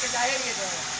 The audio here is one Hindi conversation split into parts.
लेके जाएँगे जो है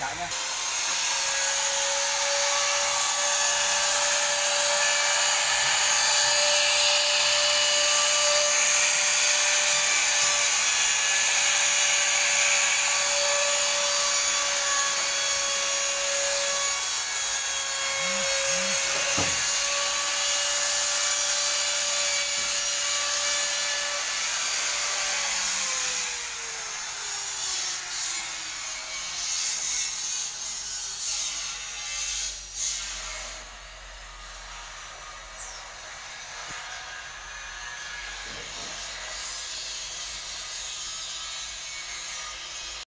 cả nhá